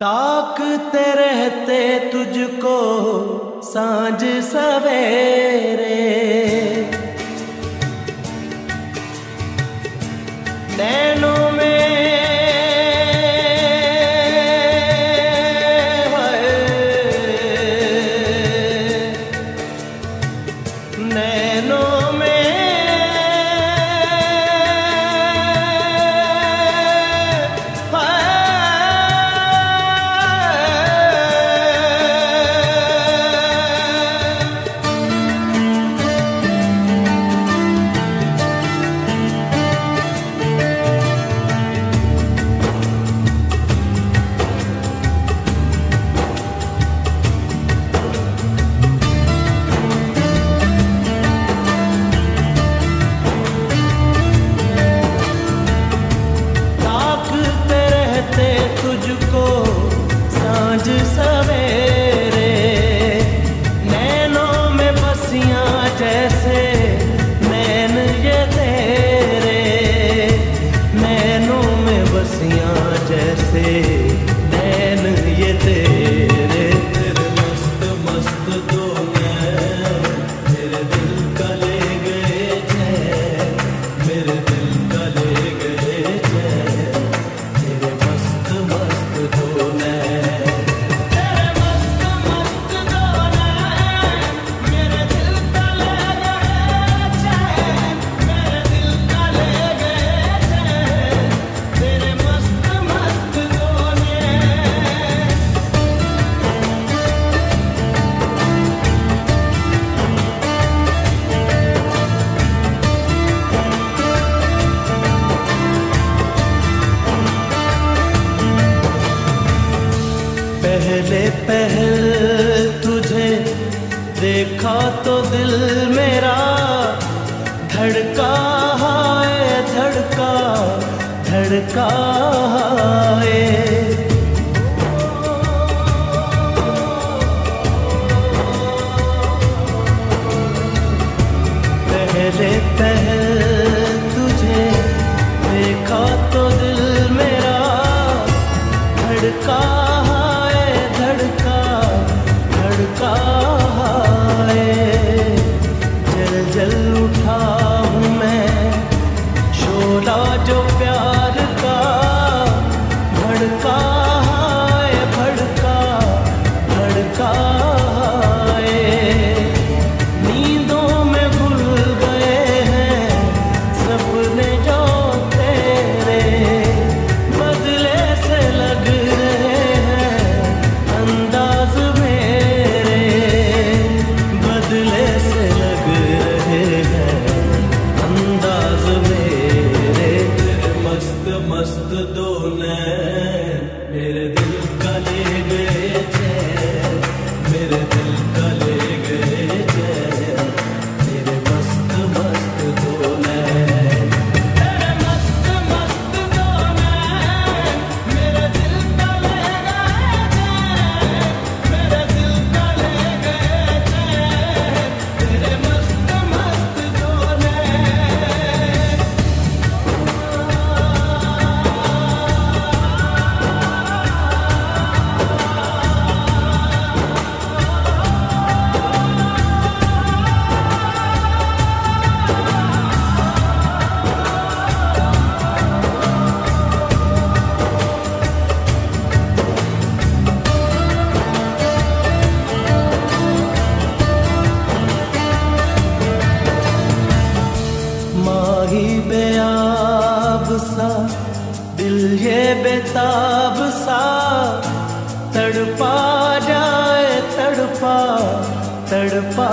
ताकते रहते तुझको साँझ सवेरे। पहले पहल तुझे देखा तो दिल मेरा। धड़का है धड़का धड़का है सा दिल ये बेताब सा। तड़पा जाए तड़पा तड़पा